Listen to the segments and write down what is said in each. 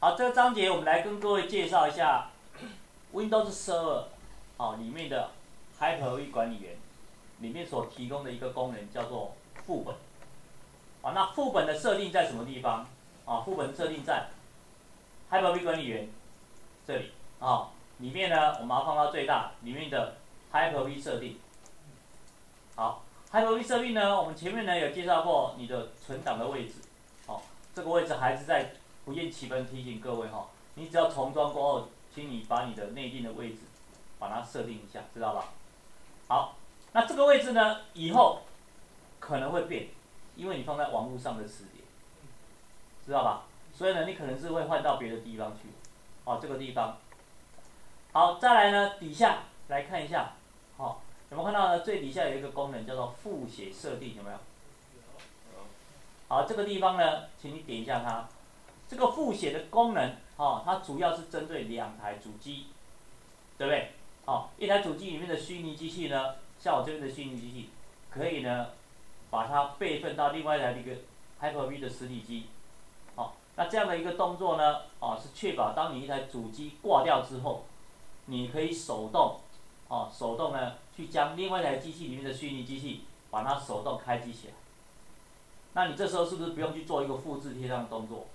好，这个章节我们来跟各位介绍一下 Windows Server 哦里面的 Hyper-V 管理员里面所提供的一个功能叫做副本。啊，那副本的设定在什么地方？啊，副本设定在 Hyper-V 管理员这里啊，里面呢我们要放到最大，里面的 Hyper-V 设定。好，Hyper-V 设定呢，我们前面呢有介绍过你的存档的位置，好，这个位置还是在不厌其烦提醒各位哈，你只要重装过后，请你把你的内定的位置把它设定一下，知道吧？好，那这个位置呢，以后可能会变，因为你放在网络上的磁碟，知道吧？所以呢，你可能是会换到别的地方去，哦，这个地方。好，再来呢，底下来看一下，好。有没有看到呢？最底下有一个功能叫做复写设定，有没有？好，这个地方呢，请你点一下它。这个复写的功能，哦，它主要是针对两台主机，对不对？好，一台主机里面的虚拟机器呢，像我这边的虚拟机器，可以呢，把它备份到另外一台这个 Hyper-V 的实体机。好，那这样的一个动作呢，哦，是确保当你一台主机挂掉之后，你可以手动。哦，手动呢，去将另外一台机器里面的虚拟机器，把它手动开机起来。那你这时候是不是不用去做一个复制贴上的动作？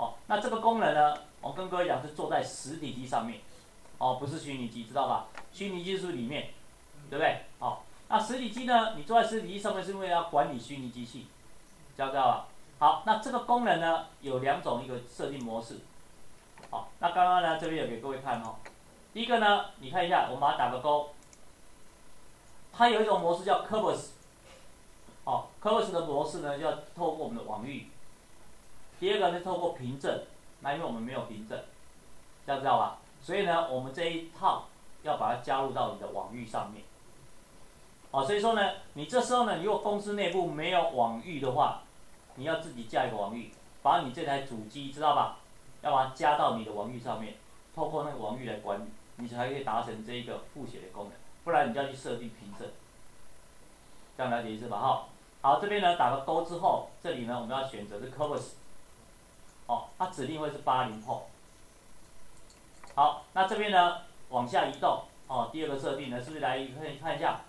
哦，那这个功能呢，我跟各位讲是做在实体机上面，哦，不是虚拟机，知道吧？虚拟机是里面，对不对？哦，那实体机呢，你坐在实体机上面是因为要管理虚拟机器，知道吧？好，那这个功能呢，有两种一个设定模式。好，那刚刚呢，这边有给各位看哦。第一个呢，你看一下，我们把它打个勾。它有一种模式叫 c u r v e s 哦 c u r v e s 的模式呢，要透过我们的网域。第二个是，透过凭证，那因为我们没有凭证，这样知道吧？所以呢，我们这一套要把它加入到你的网域上面。哦，所以说呢，你这时候呢，如果公司内部没有网域的话，你要自己加一个网域，把你这台主机知道吧？要把它加到你的网域上面，透过那个网域来管理。你才可以达成这一个复写的功能，不然你就要去设定凭证，这样了解意思吧？哈，好，这边呢打个勾之后，这里呢我们要选择是 covers，哦，它指定会是八零后。好，那这边呢往下移动，哦，第二个设定呢是不是来看看一下？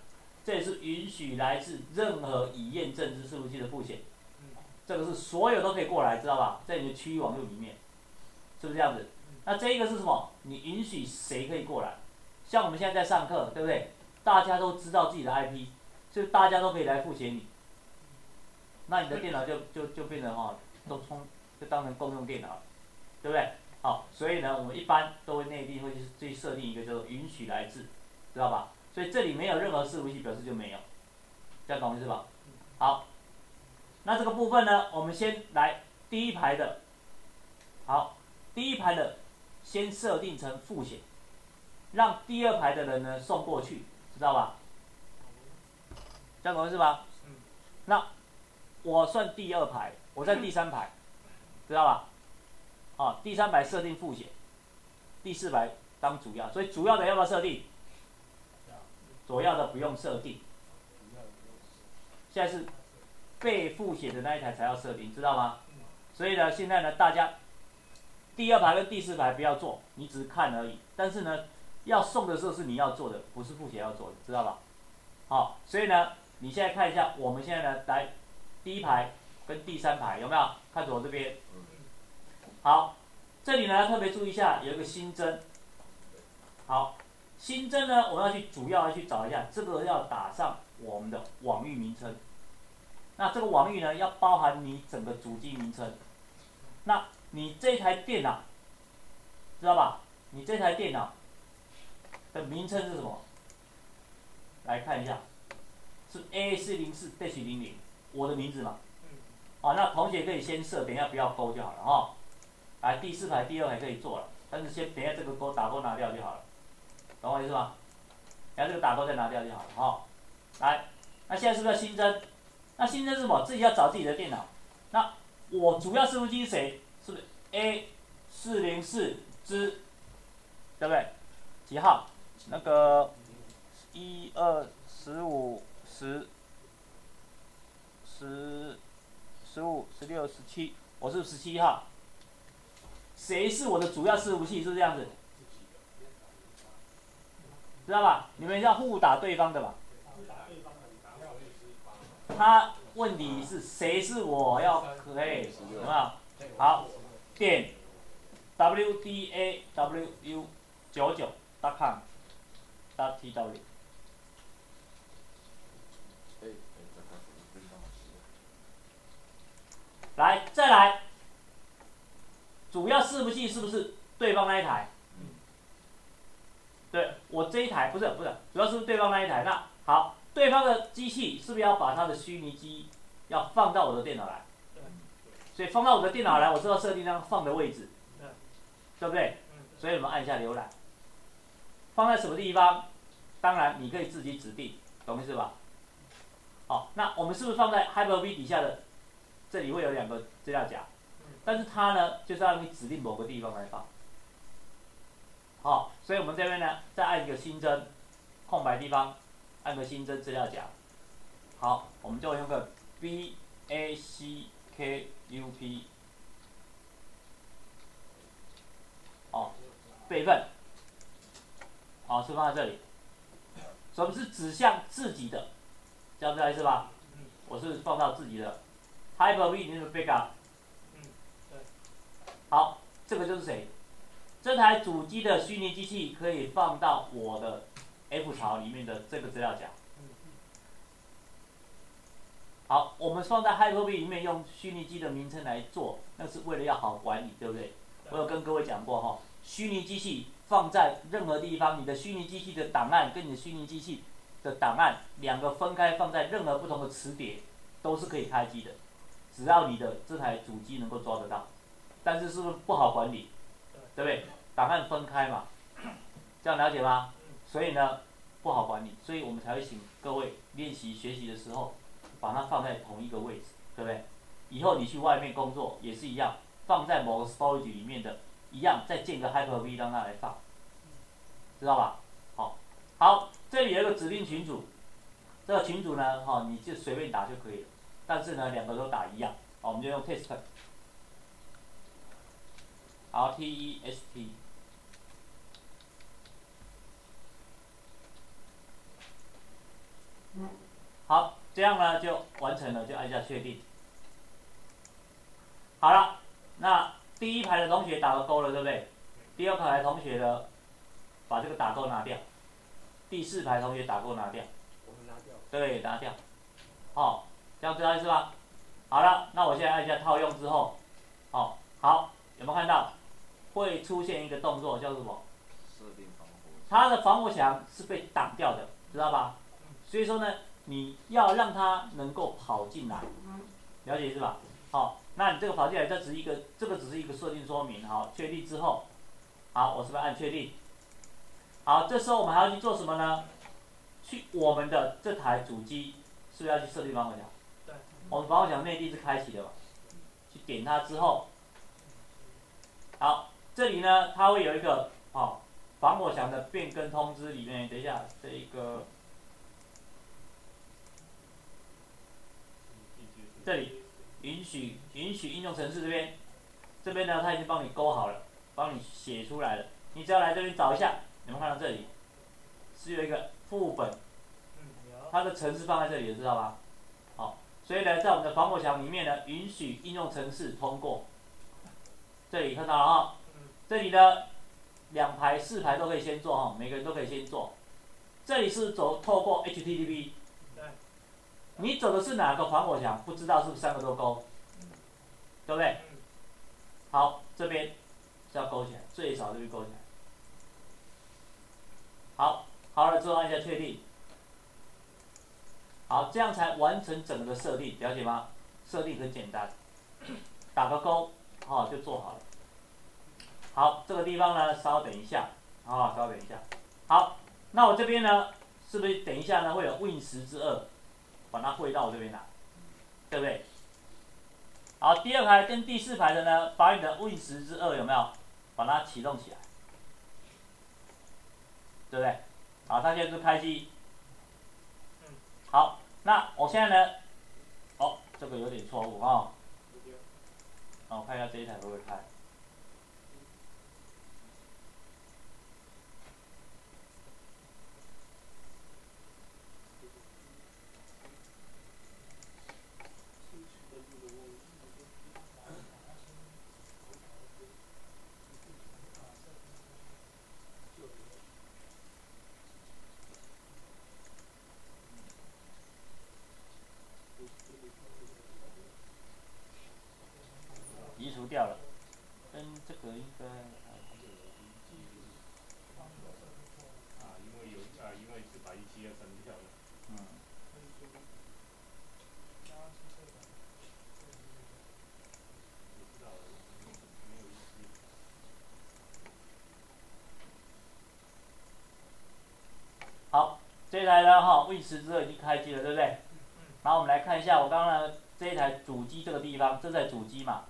这也是允许来自任何已验证之服务器的复写，这个是所有都可以过来，知道吧？在你的区域网络里面，是不是这样子？那这一个是什么？你允许谁可以过来？像我们现在在上课，对不对？大家都知道自己的 IP，就大家都可以来复写你。那你的电脑就就就变成哈，都充就当成公用电脑，对不对？好，所以呢，我们一般都会内地会去去设定一个叫做允许来自，知道吧？所以这里没有任何伺服器表示就没有，这样懂意思吧？好，那这个部分呢，我们先来第一排的，好，第一排的。先设定成复写，让第二排的人呢送过去，知道吧？这样懂意思吧？那我算第二排，我在第三排，知道吧？哦，第三排设定复写，第四排当主要，所以主要的要不要设定？主要的不用设定。现在是被复写的那一台才要设定，知道吗？所以呢，现在呢，大家。第二排跟第四排不要做，你只是看而已。但是呢，要送的时候是你要做的，不是复写要做的，知道吧？好，所以呢，你现在看一下，我们现在呢来第一排跟第三排有没有？看着我这边。好，这里呢要特别注意一下，有一个新增。好，新增呢，我们要去主要要去找一下，这个要打上我们的网域名称。那这个网域呢，要包含你整个主机名称。那你这台电脑，知道吧？你这台电脑的名称是什么？来看一下，是 A 四零四 dash 零零，我的名字嘛。好，那同学可以先设，等一下不要勾就好了哈。来，第四排第二排可以做了，但是先等下这个勾打勾拿掉就好了，懂我意思吗？等下这个打勾再拿掉就好了哈。来，那现在是不是要新增？那新增是什么？自己要找自己的电脑。那我主要伺服器是谁？是不是 A 四零四之，对不对？几号？那个一二十五十十十五十六十七，我是十七号。谁是我的主要伺服器，是这样子，知道吧？你们要互打对方的吧？他问题是谁是我要可以，有没有？好，点 w d a w u 九九 dot com dot t w。来，再来，主要伺服器是不是对方那一台？对我这一台不是不是，主要是对方那一台。那好，对方的机器是不是要把它的虚拟机要放到我的电脑来？所以放到我的电脑来，我知道设定那个放的位置，对不对？所以我们按下浏览，放在什么地方？当然你可以自己指定，懂意思吧？好，那我们是不是放在 Hyper-V 底下的？这里会有两个资料夹，但是它呢就是让你指定某个地方来放。好，所以我们这边呢再按一个新增，空白地方按个新增资料夹。好，我们就用个 B A C K U P，哦，备份，好是放在这里。什么是指向自己的？这样子意思吧？我是放到自己的。Hyper-V 你的 backup，嗯，对，好，这个就是谁？这台主机的虚拟机器可以放到我的 F 槽里面的这个资料夹。好，我们放在 Hyper-V 里面用虚拟机的名称来做，那是为了要好管理，对不对？我有跟各位讲过哈，虚拟机器放在任何地方，你的虚拟机器的档案跟你的虚拟机器的档案两个分开放在任何不同的磁碟，都是可以开机的。只要你的这台主机能够抓得到，但是是不是不好管理？对不对？档案分开嘛，这样了解吗？所以呢，不好管理，所以我们才会请各位练习学习的时候，把它放在同一个位置，对不对？以后你去外面工作也是一样，放在某个 storage 里面的，一样再建个 Hyper-V 让它来放，知道吧？好，好，这里有一个指定群组，这个群组呢，哈，你就随便打就可以了。但是呢，两个都打一样，好，我们就用 test，好，t e s t，好，这样呢就完成了，就按下确定。好了，那第一排的同学打个勾了，对不对？第二排同学呢，把这个打勾拿掉。第四排同学打勾拿掉。我们拿掉。对，拿掉。好。这样知道意思吧？好了，那我现在按一下套用之后，哦，好，有没有看到会出现一个动作叫什么？设定防火。它的防火墙是被挡掉的，知道吧？所以说呢，你要让它能够跑进来，了解意思吧？好，那你这个跑进来，这只是一个，这个只是一个设定说明。好，确定之后，好，我是不是按确定？好，这时候我们还要去做什么呢？去我们的这台主机，是不是要去设定防火墙？我们防火墙内地是开启的嘛？去点它之后，好，这里呢，它会有一个哦，防火墙的变更通知里面，等一下，这一个，这里允许允许应用程式这边，这边呢，它已经帮你勾好了，帮你写出来了，你只要来这边找一下，你们看到这里是有一个副本，它的程式放在这里，知道吧？所以呢，在我们的防火墙里面呢，允许应用程式通过。这里看到了哈，这里呢两排、四排都可以先做哈，每个人都可以先做。这里是走透过 HTTP。对。你走的是哪个防火墙？不知道是不是三个都勾？对不对？好，这边是要勾起来，最少就是勾起来。好，好了之后按下确定。好，这样才完成整个的设定，了解吗？设定很简单，打个勾，好就做好了。好，这个地方呢，稍等一下，啊，稍等一下。好，那我这边呢，是不是等一下呢会有 Win 十之二，把它汇到我这边来，对不对？好，第二排跟第四排的呢，把你的 Win 十之二有没有，把它启动起来，对不对？好，它现在是开机。那我现在呢？哦，这个有点错误啊。我看一下这一台会不会开？应该。啊，因为有啊，因为是把一七二删掉了。嗯。好，这台呢哈，Win 十之后已经开机了，对不对？然后我们来看一下，我刚刚这一台主机这个地方，这台主机嘛，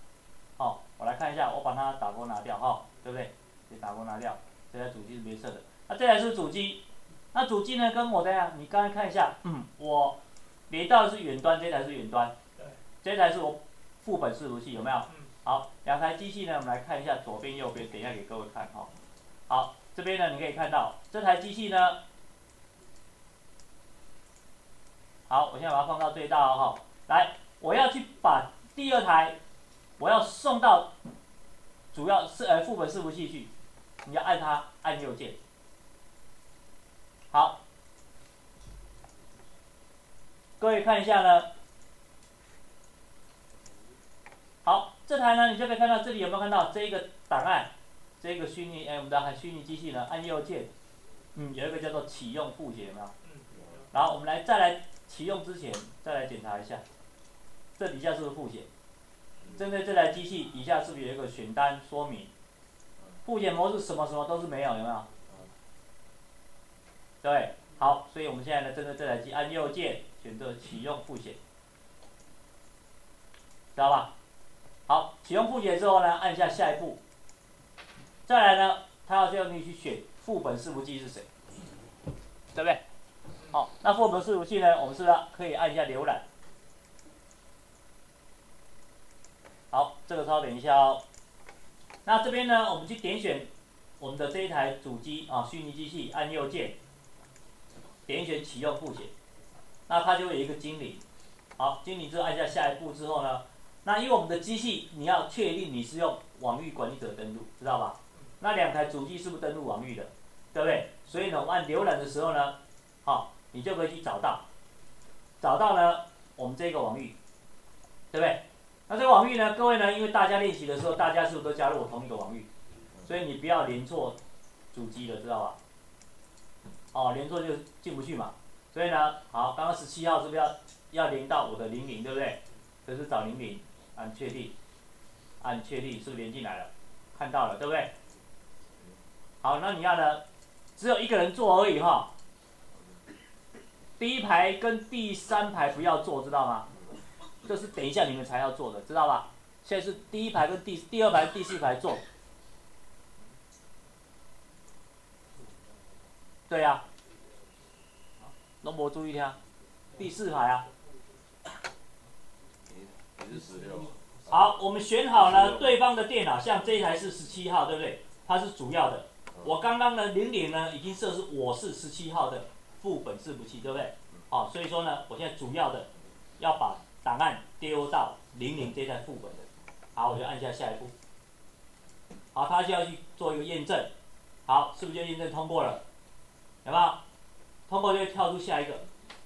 好，我来看一下，我把它打勾拿掉哈，对不对？给打勾拿掉，这台主机是没色的。那这台是主机，那主机呢跟我这样，你刚才看一下，嗯，我连到的是远端，这台是远端，对，这台是我副本式服器，有没有？好，两台机器呢，我们来看一下左边右边，等一下给各位看哈。好，这边呢你可以看到这台机器呢。好，我现在把它放到最大哦，哈。来，我要去把第二台，我要送到主要是呃副本伺服器去，你要按它按右键。好，各位看一下呢。好，这台呢，你就可以看到这里有没有看到这一个档案，这个虚拟哎我们的虚拟机器呢，按右键，嗯，有一个叫做启用复写，有没有？然后我们来再来。启用之前再来检查一下，这底下是不是复写？针对这台机器底下是不是有一个选单说明？复写模式什么什么都是没有，有没有？对，好，所以我们现在呢，针对这台机按右键选择启用复写，知道吧？好，启用复写之后呢，按下下一步。再来呢，它要叫你去选副本伺服器是谁，对不对？好，那副本伺服器呢？我们是不是可以按一下浏览？好，这个稍等一下哦。那这边呢，我们去点选我们的这一台主机啊，虚拟机器，按右键，点选启用复写，那它就会有一个精灵。好，精灵之后按下下一步之后呢，那因为我们的机器你要确定你是用网域管理者登录，知道吧？那两台主机是不是登录网域的？对不对？所以呢，我按浏览的时候呢，好。你就可以去找到，找到呢，我们这个网域，对不对？那这个网域呢，各位呢，因为大家练习的时候，大家是不是都加入我同一个网域？所以你不要连错主机了，知道吧？哦，连错就进不去嘛。所以呢，好，刚刚十七号是不是要要连到我的零零，对不对？这是找零零，按确定，按确定，是不是连进来了？看到了，对不对？好，那你要呢，只有一个人做而已哈。第一排跟第三排不要做，知道吗？这是等一下你们才要做的，知道吧？现在是第一排跟第第二排、第四排做。对呀。龙博注意听，第四排啊。好，我们选好了对方的电脑，像这一台是十七号，对不对？它是主要的。我刚刚呢零点呢，已经设置我是十七号的。副本伺服器对不对？好，所以说呢，我现在主要的要把档案丢到零零这台副本的。好，我就按下下一步。好，它就要去做一个验证。好，是不是就验证通过了？有没有？通过就会跳出下一个，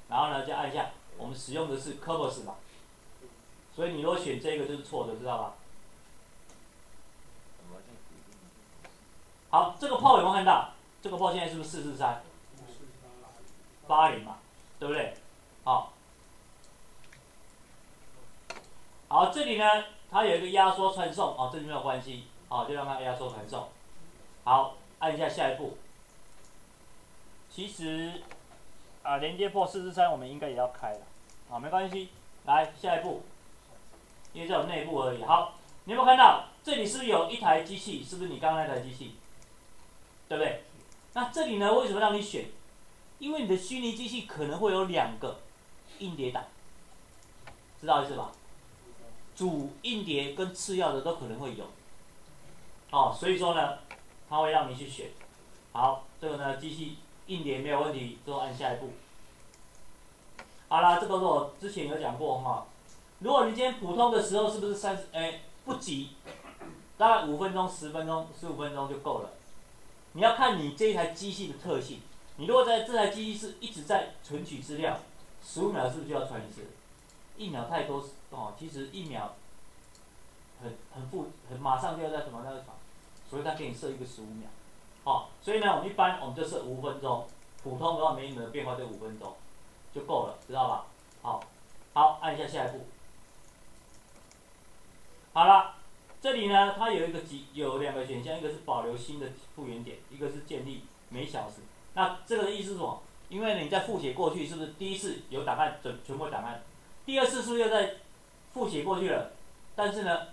然后呢，就按下。我们使用的是 c o b o s 嘛，所以你如果选这个就是错的，知道吧？好，这个炮有没有看到？这个炮现在是不是四四三？八零嘛，对不对？好，好，这里呢，它有一个压缩传送，哦，这里没有关系，好，就让它压缩传送。好，按一下下一步。其实，啊，连接破四四三，我们应该也要开了，好，没关系。来，下一步，因为在我内部而已。好，你有没有看到这里是不是有一台机器？是不是你刚刚那台机器？对不对？那这里呢，为什么让你选？因为你的虚拟机器可能会有两个硬碟档，知道意思吧？主硬碟跟次要的都可能会有，哦，所以说呢，它会让你去选。好，这个呢，机器硬碟没有问题，之后按下一步。好啦，这个是我之前有讲过哈。如果你今天普通的时候是不是三十？哎，不急，大概五分钟、十分钟、十五分钟就够了。你要看你这一台机器的特性。你如果在这台机器是一直在存取资料，十五秒是不是就要传一次？一秒太多哦，其实一秒很很复很马上就要在什么那个传，所以它给你设一个十五秒，好，所以呢，我们一般我们就设五分钟，普通的话没什么变化就五分钟就够了，知道吧？好，好，按一下下一步。好了，这里呢，它有一个几有两个选项，一个是保留新的复原点，一个是建立每小时。那这个的意思是什么？因为你在复写过去，是不是第一次有档案准全部档案，第二次是不是又在复写过去了？但是呢，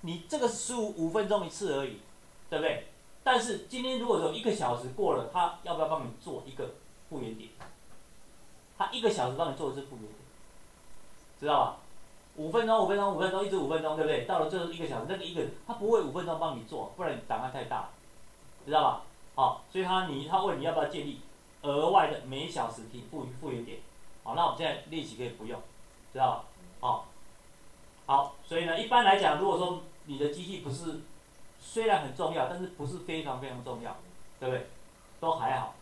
你这个十五五分钟一次而已，对不对？但是今天如果说一个小时过了，他要不要帮你做一个复原点？他一个小时帮你做一次复原点，知道吧？五分钟，五分钟，五分钟，一直五分钟，对不对？到了最后一个小时，那个一个他不会五分钟帮你做，不然档案太大，知道吧？好，所以他你他问你要不要建立额外的每小时提复复原点？好，那我们现在练习可以不用，知道吧？好，好，所以呢，一般来讲，如果说你的机器不是虽然很重要，但是不是非常非常重要，对不对？都还好，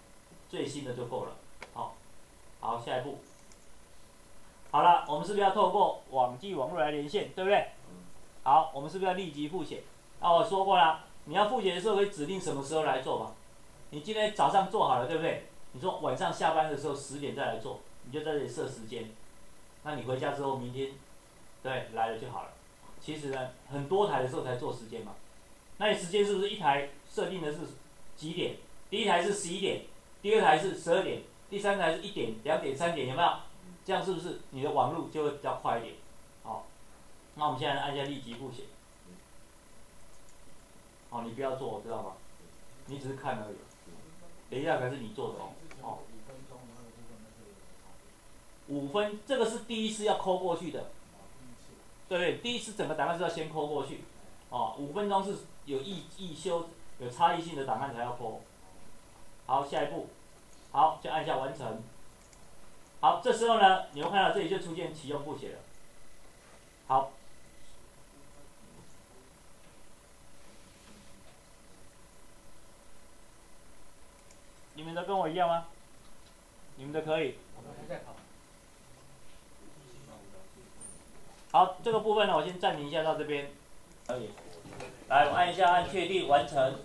最新的就够了。好，好，下一步。好了，我们是不是要透过网际网络来连线，对不对？好，我们是不是要立即复写？那我说过了，你要复写的时候可以指定什么时候来做吧？你今天早上做好了，对不对？你说晚上下班的时候十点再来做，你就在这里设时间。那你回家之后，明天对来了就好了。其实呢，很多台的时候才做时间嘛。那你时间是不是一台设定的是几点？第一台是十一点，第二台是十二点，第三台是一点、两点、三点，有没有？这样是不是你的网络就会比较快一点？好，那我们现在按下立即复写。好，你不要做，知道吗？你只是看而已。等一下才是你做的哦。哦。五分，这个是第一次要抠过去的。对对，第一次整个档案是要先抠过去。哦，五分钟是有异异修、有差异性的档案才要抠。好，下一步，好，就按下完成。好，这时候呢，你会看到这里就出现启用复写了。好，你们都跟我一样吗？你们都可以。好，这个部分呢，我先暂停一下到这边。可以。来，我按一下，按确定完成。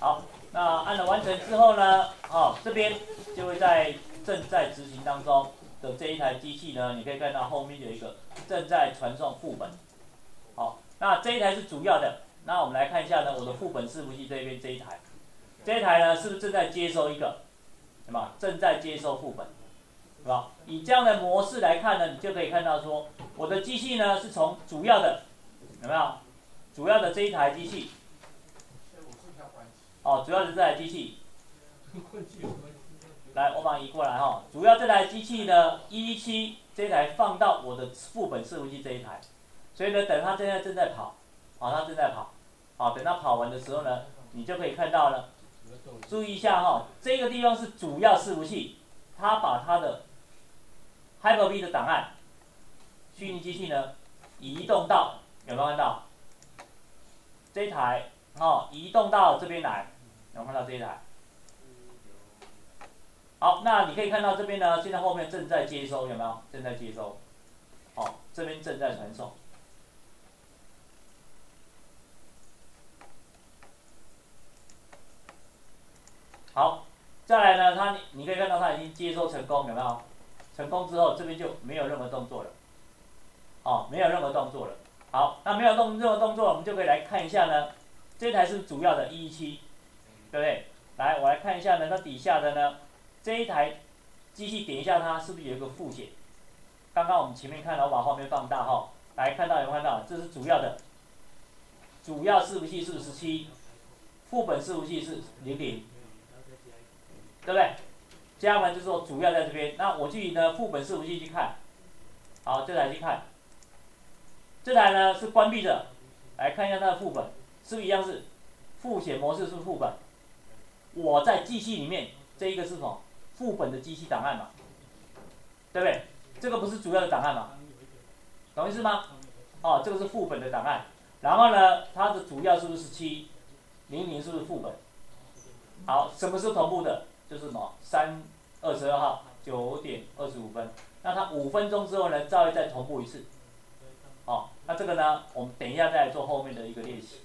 好。那按了完成之后呢，哦，这边就会在正在执行当中的这一台机器呢，你可以看到后面有一个正在传送副本。好，那这一台是主要的。那我们来看一下呢，我的副本伺服器这边这一台，这一台呢是不是正在接收一个？什么？正在接收副本，是吧？以这样的模式来看呢，你就可以看到说，我的机器呢是从主要的，有没有？主要的这一台机器。哦，主要是这台机器。来，我把它移过来哈。主要这台机器呢，一七这台放到我的副本伺服器这一台，所以呢，等它现在正在跑，啊，它正在跑，好，等它跑完的时候呢，你就可以看到了。注意一下哈，这个地方是主要伺服器，它把它的 Hyper-V 的档案，虚拟机器呢，移动到有没有看到？这一台哦，移动到这边来。有看到这一台，好，那你可以看到这边呢，现在后面正在接收，有没有？正在接收，好，这边正在传送。好，再来呢，它你可以看到它已经接收成功，有没有？成功之后，这边就没有任何动作了，哦，没有任何动作了。好，那没有动任何动作，我们就可以来看一下呢，这台是主要的一一七。对不对？来，我来看一下呢，它底下的呢，这一台机器点一下它，是不是有一个复写？刚刚我们前面看，我把画面放大哈，来看到有看到，这是主要的，主要伺服器是十七，副本伺服器是零零，对不对？加完就是说主要在这边，那我去呢副本伺服器去看，好，这台去看，这台呢是关闭的，来看一下它的副本，是不是一样是复写模式是副本？我在机器里面，这一个是什么？副本的机器档案嘛，对不对？这个不是主要的档案嘛，懂意思吗？哦，这个是副本的档案。然后呢，它的主要是不是七？零零是不是副本？好，什么是同步的？就是什么？三二十二号九点二十五分。那它五分钟之后呢，再会再同步一次。好，那这个呢，我们等一下再来做后面的一个练习。